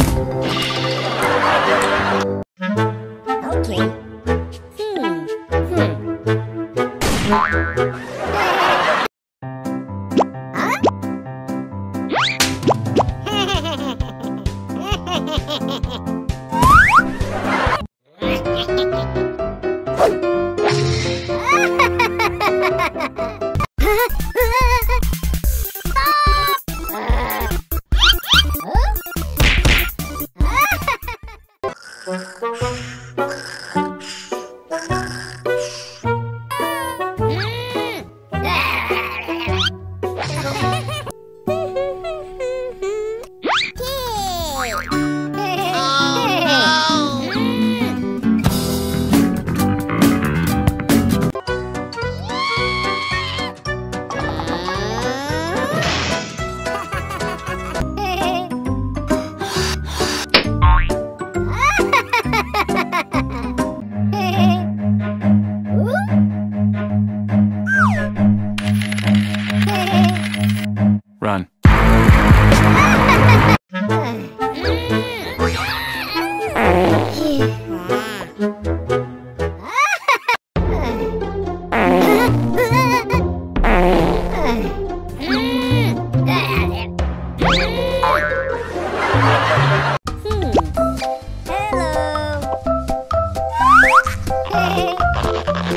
Okay. Bye.